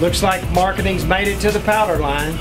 Looks like marketing's made it to the powder line.